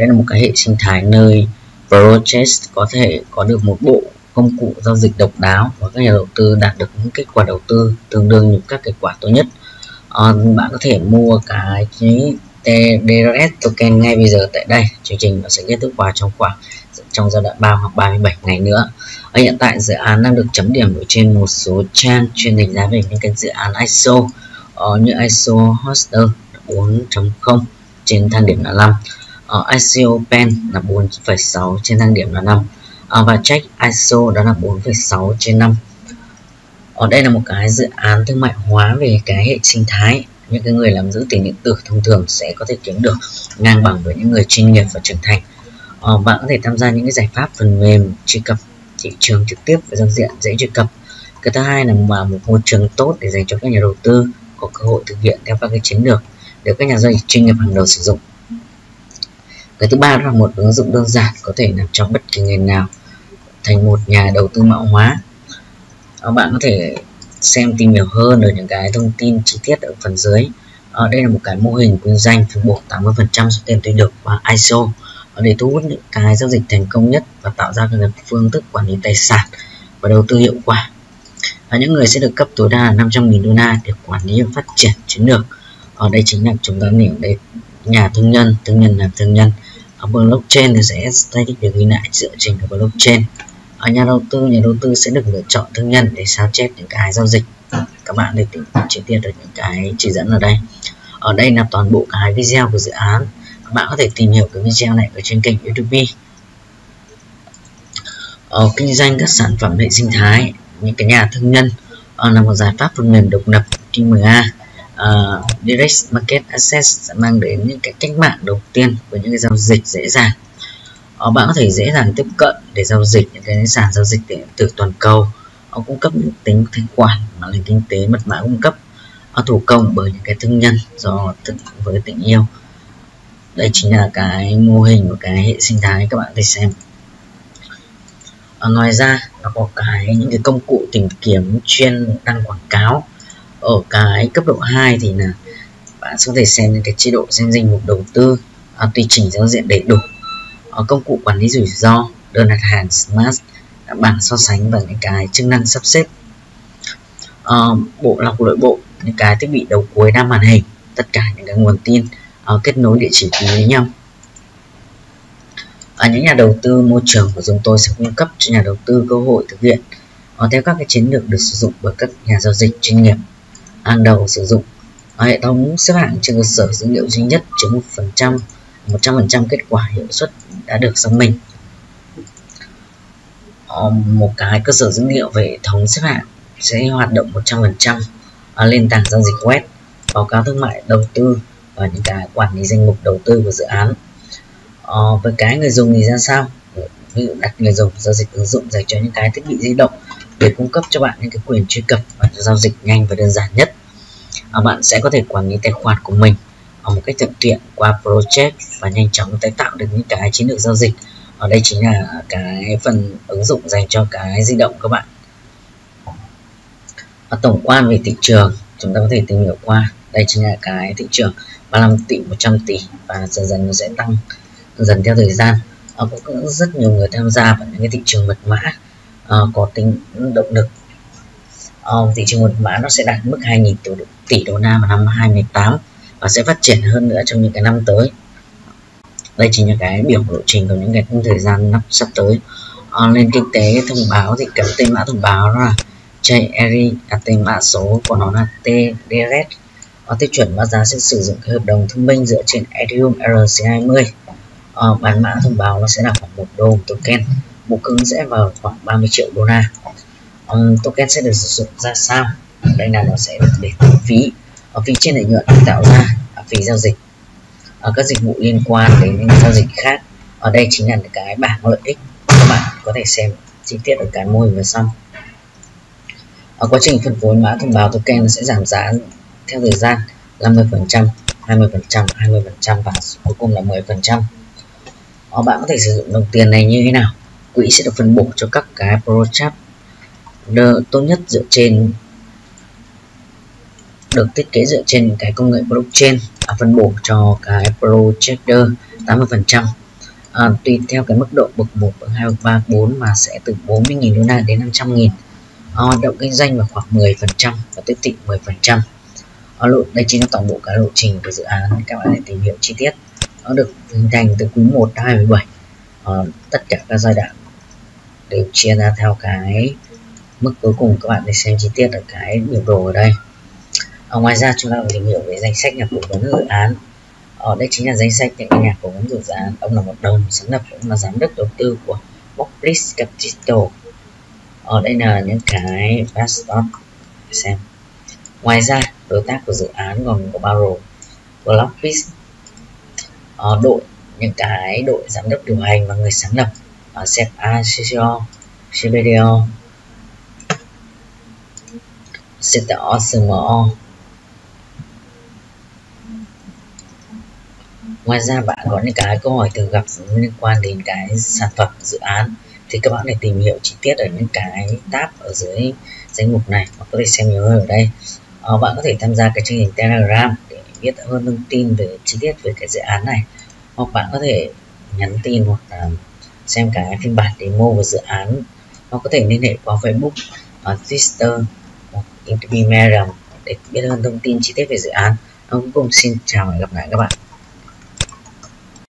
đây là một cái hệ sinh thái nơi Project có thể có được một bộ công cụ giao dịch độc đáo và các nhà đầu tư đạt được những kết quả đầu tư tương đương những các kết quả tốt nhất. À, bạn có thể mua cái TDRS token ngay bây giờ tại đây. Chương trình nó sẽ kết thúc vào trong khoảng trong giai đoạn 3 hoặc 37 ngày nữa. Ở hiện tại dự án đang được chấm điểm ở trên một số trang chuyên định giá về những cái dự án ISO uh, ờ, như ISO Hoster 4.0 trên thang điểm là 5 Ờ, ở ICO Pen là 4,6 trên thang điểm là 5 à, ờ, và check ISO đó là 4,6 trên 5 ở ờ, đây là một cái dự án thương mại hóa về cái hệ sinh thái. Những cái người làm giữ tiền điện tử thông thường sẽ có thể kiếm được ngang bằng với những người chuyên nghiệp và trưởng thành. À, bạn có thể tham gia những cái giải pháp phần mềm truy cập thị trường trực tiếp và giao diện dễ truy cập. Cái thứ hai là mà một môi trường tốt để dành cho các nhà đầu tư có cơ hội thực hiện theo các cái chiến lược. Được các nhà giao dịch chuyên nghiệp hàng đầu sử dụng cái thứ ba là một ứng dụng đơn giản có thể làm cho bất kỳ người nào thành một nhà đầu tư mạo hóa. Ờ, bạn có thể xem tìm hiểu hơn ở những cái thông tin chi tiết ở phần dưới. À, đây là một cái mô hình kinh doanh phân bổ 80% số tiền thu được qua ISO ờ, để thu hút những cái giao dịch thành công nhất và tạo ra các phương thức quản lý tài sản và đầu tư hiệu quả. Và những người sẽ được cấp tối đa 500.000 đô la để quản lý và phát triển chiến lược. Ở đây chính là chúng ta hiểu đây nhà thương nhân thương nhân làm thương nhân ở blockchain thì sẽ static được ghi lại dựa trên cái blockchain. Ở nhà đầu tư, nhà đầu tư sẽ được lựa chọn thương nhân để sao chép những cái giao dịch. Các bạn để tìm chi tiết được những cái chỉ dẫn ở đây. Ở đây là toàn bộ cái video của dự án. Các bạn có thể tìm hiểu cái video này ở trên kênh youtube. Ở kinh doanh các sản phẩm hệ sinh thái, những cái nhà thương nhân ờ, là một giải pháp phần mềm độc lập TMA uh, Direct Market Access sẽ mang đến những cái cách mạng đầu tiên với những cái giao dịch dễ dàng. Uh, bạn có thể dễ dàng tiếp cận để giao dịch những cái sàn giao dịch điện tử toàn cầu. Nó cung cấp những tính thanh khoản mà nền kinh tế mật mã cung cấp. Nó thủ công bởi những cái thương nhân do thực với tình yêu. Đây chính là cái mô hình của cái hệ sinh thái các bạn có thể xem. À, ngoài ra nó có cái những cái công cụ tìm kiếm chuyên đăng quảng cáo ở cái cấp độ 2 thì là bạn có thể xem những cái chế độ xem danh mục đầu tư à, tùy chỉnh giao diện đầy đủ. À, công cụ quản lý rủi ro đơn đặt hàng smart à, bảng so sánh và những cái chức năng sắp xếp. À, bộ lọc nội bộ những cái thiết bị đầu cuối đa màn hình tất cả những cái nguồn tin à, kết nối địa chỉ ký với nhau. À, những nhà đầu tư môi trường của chúng tôi sẽ cung cấp cho nhà đầu tư cơ hội thực hiện theo các cái chiến lược được sử dụng bởi các nhà giao dịch chuyên nghiệp hàng đầu sử dụng. Ở hệ thống xếp hạng trên cơ sở dữ liệu duy nhất chiếm một phần trăm một trăm phần trăm kết quả hiệu suất đã được xác minh. Ờ, một cái cơ sở dữ liệu về hệ thống xếp hạng sẽ hoạt động 100% ở nền tảng giao dịch web báo cáo thương mại đầu tư và những cái quản lý danh mục đầu tư của dự án. Ờ, với cái người dùng thì ra sao? Ví dụ đặt người dùng giao dịch ứng dụng dành cho những cái thiết bị di động để cung cấp cho bạn những cái quyền truy cập và giao dịch nhanh và đơn giản nhất. À, bạn sẽ có thể quản lý tài khoản của mình ở một cách thuận tiện qua project và nhanh chóng tái tạo được những cái chiến lược giao dịch. Ở đây chính là cái phần ứng dụng dành cho cái di động các bạn. Ở tổng quan về thị trường chúng ta có thể tìm hiểu qua. Đây chính là cái thị trường 35 tỷ 100 tỷ và dần dần nó sẽ tăng dần theo thời gian. À, cũng có rất nhiều người tham gia vào những cái thị trường mật mã. Ờ, có tính động lực. Uh, thị trường mật mã nó sẽ đạt mức 2.000 tỷ, tỷ đô la vào năm 2018 và sẽ phát triển hơn nữa trong những cái năm tới. Đây chính là cái biểu lộ trình của những cái thời gian năm sắp tới. Ờ, uh, lên kinh tế thông báo thì cái tên mã thông báo đó là JRE à, tên mã số của nó là TDRS và tiêu chuẩn mã giá sẽ sử dụng cái hợp đồng thông minh dựa trên Ethereum RC20 à, bán mã thông báo nó sẽ là khoảng một đô token bộ cứng sẽ vào khoảng 30 triệu đô la. Um, token sẽ được sử dụng ra sao? Đây là nó sẽ được để tính phí. Ở phí trên lợi nhuận tạo ra à, phí giao dịch. Ở các dịch vụ liên quan đến những giao dịch khác. Ở đây chính là cái bảng lợi ích. Các bạn có thể xem chi tiết ở cái mô hình vừa xong ở quá trình phân phối mã thông báo token sẽ giảm giá theo thời gian 50%, 20%, 20% và cuối cùng là 10%. Ờ, bạn có thể sử dụng đồng tiền này như thế nào? Quỹ sẽ được phân bổ cho các cái project tốt nhất dựa trên được thiết kế dựa trên cái công nghệ blockchain à, phân bổ cho cái projector 80% à, tùy theo cái mức độ bậc 1, bậc 2, bậc 3, 4 mà sẽ từ 40.000 đô la đến 500.000 à, hoạt động kinh doanh là khoảng 10% và tiếp thị 10% à, lộ, đây chính là toàn bộ cái lộ trình của dự án. Các bạn hãy tìm hiểu chi tiết. Nó được hình thành từ quý 1 đến 27 à, tất cả các giai đoạn đều chia ra theo cái mức cuối cùng các bạn để xem chi tiết ở cái biểu đồ ở đây. Ở ngoài ra chúng ta phải tìm hiểu về danh sách nhà cổ vấn dự án. Ở đây chính là danh sách những nhà cổ vấn dự án. Ông là một đồng sáng lập cũng là giám đốc đầu tư của Boxlist Capital. Ở đây là những cái passport xem. Ngoài ra, đối tác của dự án còn có Barrow gồm Blockfish đội, những cái đội giám đốc điều hành và người sáng lập ở CFA, CCO, CBDO, CTO, CMO. Ngoài ra bạn có những cái câu hỏi thường gặp liên quan đến cái sản phẩm dự án thì các bạn hãy tìm hiểu chi tiết ở những cái tab ở dưới danh mục này hoặc có thể xem nhiều hơn ở đây. À, bạn có thể tham gia cái chương trình Telegram để biết hơn thông tin về chi tiết về cái dự án này hoặc bạn có thể nhắn tin hoặc là xem cái phiên bản demo của dự án hoặc có thể liên hệ qua Facebook, uh, Twitter hoặc Instagram để biết hơn thông tin chi tiết về dự án. Cuối cùng xin chào và gặp lại các bạn.